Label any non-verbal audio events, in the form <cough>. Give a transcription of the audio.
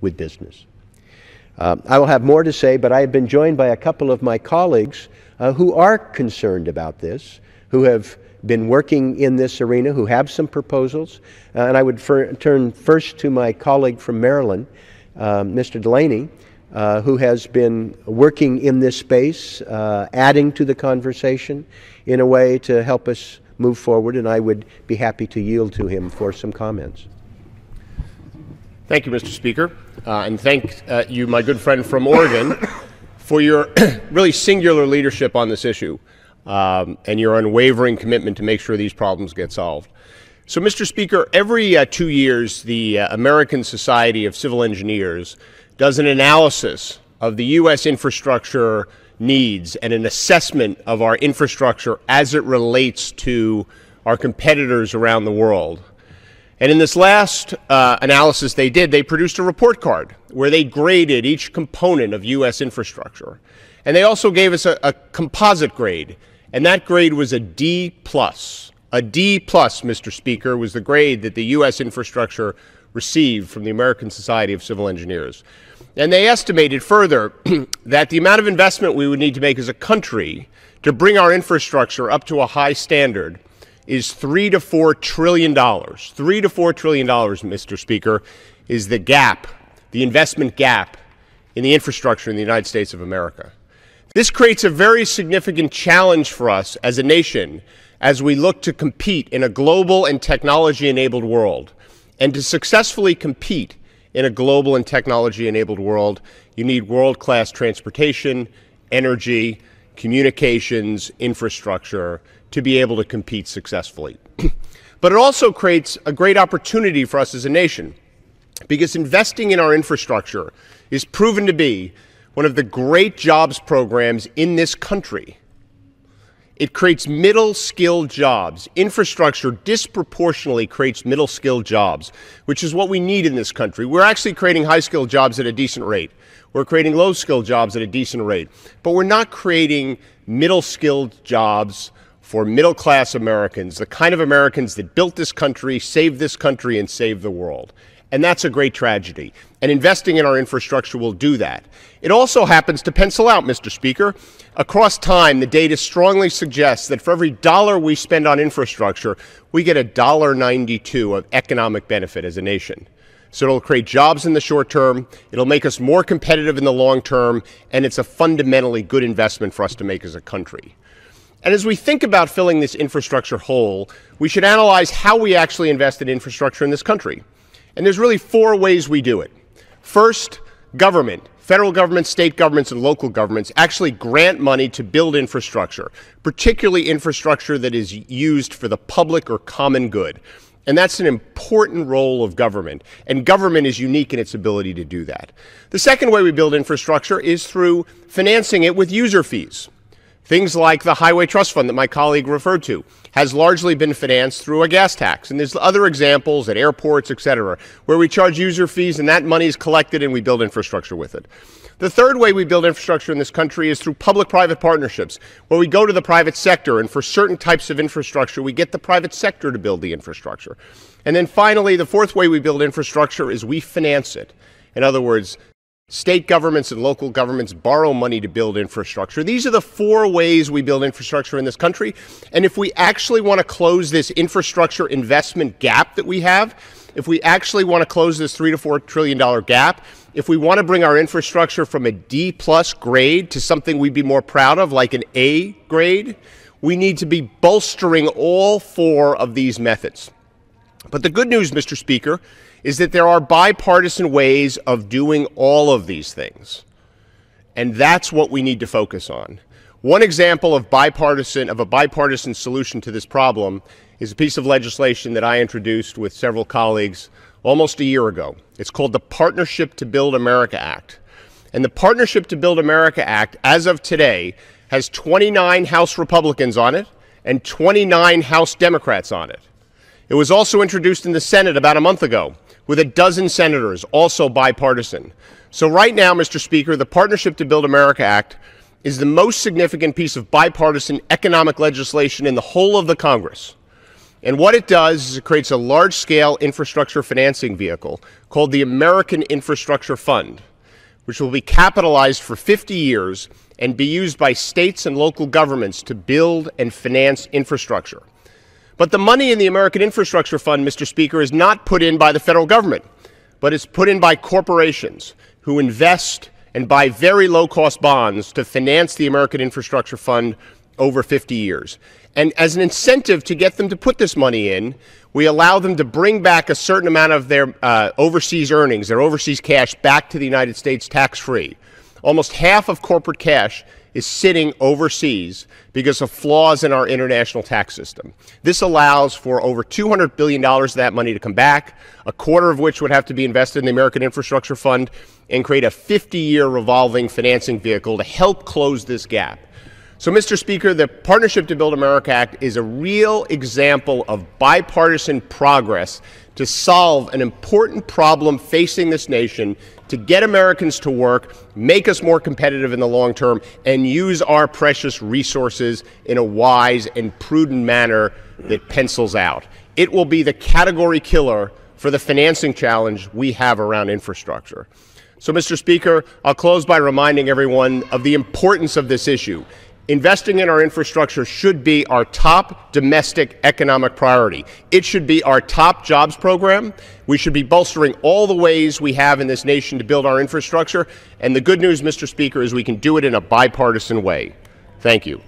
with business. Uh, I will have more to say, but I have been joined by a couple of my colleagues uh, who are concerned about this, who have been working in this arena, who have some proposals. Uh, and I would turn first to my colleague from Maryland, Mr. Delaney, uh, who has been working in this space, uh, adding to the conversation in a way to help us move forward, and I would be happy to yield to him for some comments. Thank you, Mr. Speaker, uh, and thank uh, you, my good friend from Oregon, <coughs> for your <coughs> really singular leadership on this issue um, and your unwavering commitment to make sure these problems get solved. So, Mr. Speaker, every uh, two years, the uh, American Society of Civil Engineers does an analysis of the U.S. infrastructure needs and an assessment of our infrastructure as it relates to our competitors around the world. And in this last uh, analysis they did, they produced a report card where they graded each component of U.S. infrastructure. And they also gave us a, a composite grade, and that grade was a D plus. A D plus, Mr. Speaker, was the grade that the U.S. infrastructure received from the American Society of Civil Engineers. And they estimated further <clears throat> that the amount of investment we would need to make as a country to bring our infrastructure up to a high standard is three to four trillion dollars. Three to four trillion dollars, Mr. Speaker, is the gap, the investment gap in the infrastructure in the United States of America. This creates a very significant challenge for us as a nation as we look to compete in a global and technology enabled world. And to successfully compete in a global and technology enabled world, you need world class transportation, energy, communications, infrastructure to be able to compete successfully. <clears throat> but it also creates a great opportunity for us as a nation because investing in our infrastructure is proven to be one of the great jobs programs in this country. It creates middle skilled jobs. Infrastructure disproportionately creates middle skilled jobs, which is what we need in this country. We're actually creating high skilled jobs at a decent rate. We're creating low skilled jobs at a decent rate. But we're not creating middle skilled jobs for middle class Americans, the kind of Americans that built this country, saved this country, and saved the world. And that's a great tragedy. And investing in our infrastructure will do that. It also happens to pencil out, Mr. Speaker. Across time, the data strongly suggests that for every dollar we spend on infrastructure, we get a dollar ninety-two of economic benefit as a nation. So it'll create jobs in the short term, it'll make us more competitive in the long term, and it's a fundamentally good investment for us to make as a country. And as we think about filling this infrastructure hole, we should analyze how we actually invest in infrastructure in this country. And there's really four ways we do it. First, government. Federal governments, state governments, and local governments actually grant money to build infrastructure, particularly infrastructure that is used for the public or common good. And that's an important role of government. And government is unique in its ability to do that. The second way we build infrastructure is through financing it with user fees. Things like the Highway Trust Fund that my colleague referred to has largely been financed through a gas tax. And there's other examples at airports, et cetera, where we charge user fees and that money is collected and we build infrastructure with it. The third way we build infrastructure in this country is through public private partnerships, where we go to the private sector and for certain types of infrastructure, we get the private sector to build the infrastructure. And then finally, the fourth way we build infrastructure is we finance it. In other words, State governments and local governments borrow money to build infrastructure. These are the four ways we build infrastructure in this country. And if we actually want to close this infrastructure investment gap that we have, if we actually want to close this three to four trillion dollar gap, if we want to bring our infrastructure from a D plus grade to something we'd be more proud of, like an A grade, we need to be bolstering all four of these methods. But the good news, Mr. Speaker, is that there are bipartisan ways of doing all of these things. And that's what we need to focus on. One example of bipartisan of a bipartisan solution to this problem is a piece of legislation that I introduced with several colleagues almost a year ago. It's called the Partnership to Build America Act. And the Partnership to Build America Act, as of today, has 29 House Republicans on it and 29 House Democrats on it. It was also introduced in the Senate about a month ago with a dozen senators, also bipartisan. So, right now, Mr. Speaker, the Partnership to Build America Act is the most significant piece of bipartisan economic legislation in the whole of the Congress. And what it does is it creates a large scale infrastructure financing vehicle called the American Infrastructure Fund, which will be capitalized for 50 years and be used by states and local governments to build and finance infrastructure. But the money in the American Infrastructure Fund, Mr. Speaker, is not put in by the federal government, but it's put in by corporations who invest and buy very low cost bonds to finance the American Infrastructure Fund over 50 years. And as an incentive to get them to put this money in, we allow them to bring back a certain amount of their uh, overseas earnings, their overseas cash, back to the United States tax free. Almost half of corporate cash is sitting overseas because of flaws in our international tax system. This allows for over $200 billion of that money to come back, a quarter of which would have to be invested in the American Infrastructure Fund, and create a 50 year revolving financing vehicle to help close this gap. So, Mr. Speaker, the Partnership to Build America Act is a real example of bipartisan progress to solve an important problem facing this nation, to get Americans to work, make us more competitive in the long term, and use our precious resources in a wise and prudent manner that pencils out. It will be the category killer for the financing challenge we have around infrastructure. So, Mr. Speaker, I'll close by reminding everyone of the importance of this issue. Investing in our infrastructure should be our top domestic economic priority. It should be our top jobs program. We should be bolstering all the ways we have in this nation to build our infrastructure. And the good news, Mr. Speaker, is we can do it in a bipartisan way. Thank you.